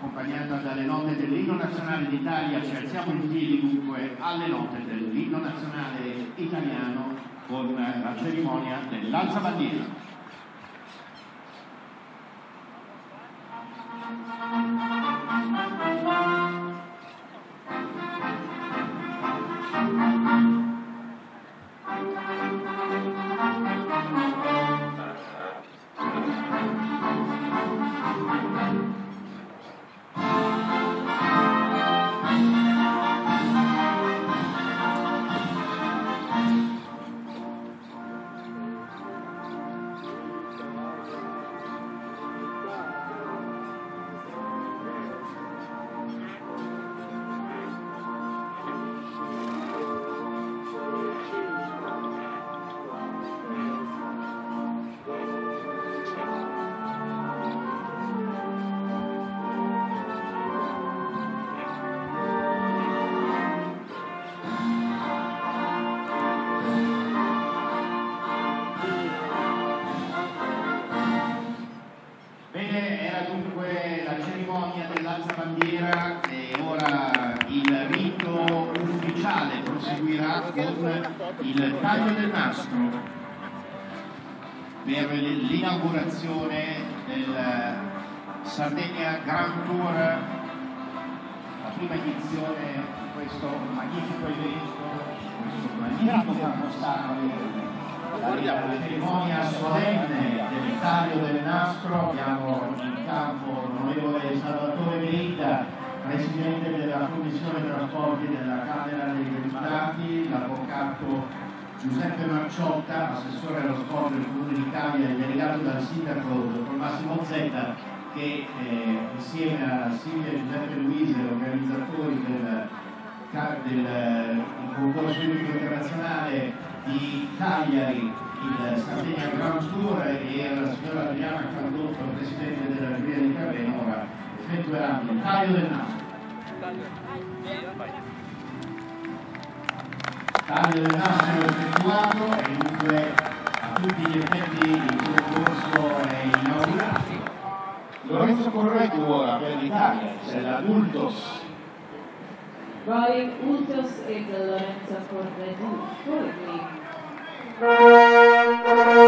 accompagnata dalle note dell'inno nazionale d'Italia. Ci alziamo in piedi dunque alle note dell'inno nazionale italiano con la cerimonia dell'alza bandiera. Bandiera e ora il rito ufficiale proseguirà con il taglio del nastro per l'inaugurazione del Sardegna Grand Tour, la prima edizione di questo magnifico evento, questo magnifico spettacolo la cerimonia nastro abbiamo in campo l'onorevole Salvatore Merita, Presidente della Commissione Trasporti della Camera dei Deputati, l'Avvocato Giuseppe Marciotta, Assessore allo Sport del Comune d'Italia e delegato dal Sindaco Dottor Massimo Zetta, che eh, insieme a Silvia Giuseppe Luise, organizzatori del, del, del concorso internazionale di Cagliari, il Sardegna Grand Tour e la signora Adriana Caldotto, Presidente della Giuria di Carreno, ora effettueranno il taglio del nastro. Taglio del nastro effettuato e dunque a tutti gli effetti il concorso è inaugurato. Lorenzo Corretto ora per l'Italia, c'è l'Adultos Going Ultos e Lorenzo Thank you.